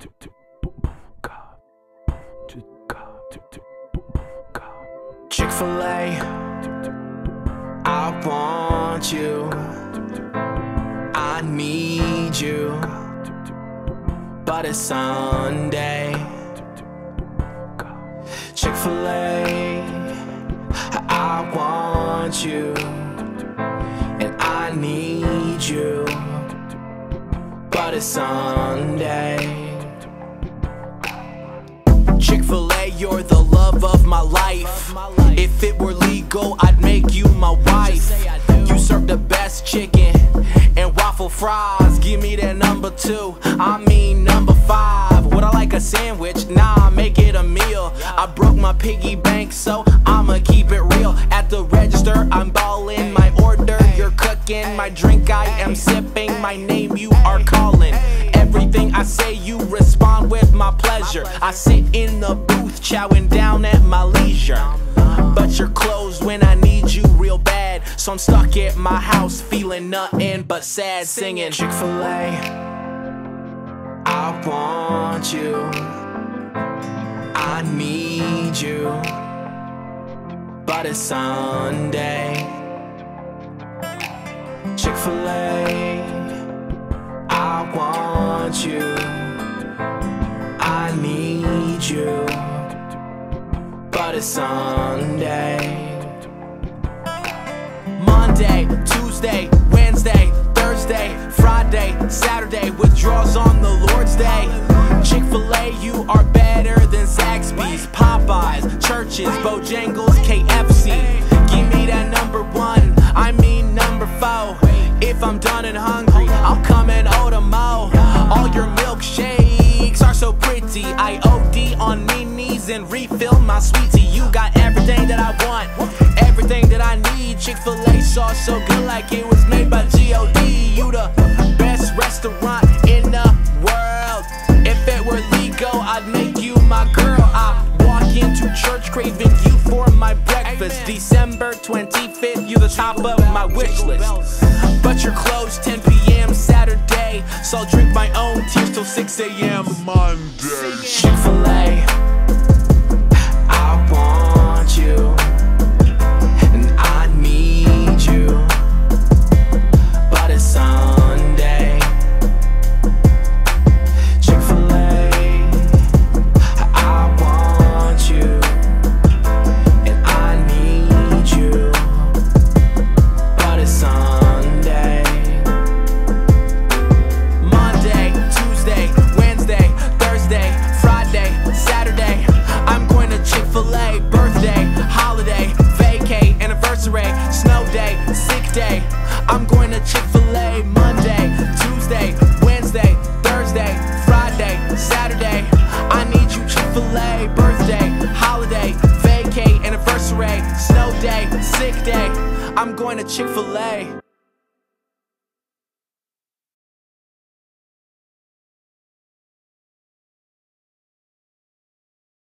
Chick fil A, I want you. I need you. But it's Sunday. Chick fil A, I want you. And I need you. But it's Sunday. A, you're the love of my life. If it were legal, I'd make you my wife. You serve the best chicken and waffle fries. Give me that number two, I mean number five. Would I like a sandwich? Nah, make it a meal. I broke my piggy bank, so I'ma keep it real. At the register, I'm balling my order. You're cooking my drink, I am sipping. My name, you are calling. Everything I say, you respond with my pleasure. I sit in the booth, chowing down at my leisure. But you're closed when I need you real bad. So I'm stuck at my house, feeling nothing but sad, singing Chick fil A. I want you. I need you. But it's Sunday. Chick fil A. I want you. I need you. It's Sunday. Monday, Tuesday, Wednesday, Thursday, Friday, Saturday, withdrawals on the Lord's Day. Chick fil A, you are better than Zaxby's, Popeyes, Church's, Bojangles, KFC. Give me that number one, I mean number four. If I'm done and hungry, I'll come and order more. All your milkshakes are so pretty. I on and refill my sweetie. You got everything that I want, everything that I need. Chick fil A sauce so good, like it was made by G.O.D. You the best restaurant in the world. If it were legal, I'd make you my girl. I walk into church craving you for my breakfast. December 25th, you the top of my wish list. But you're closed 10 p.m. Saturday, so I'll drink my own tears till 6 a.m. Monday. Anniversary, snow day, sick day. I'm going to Chick fil A.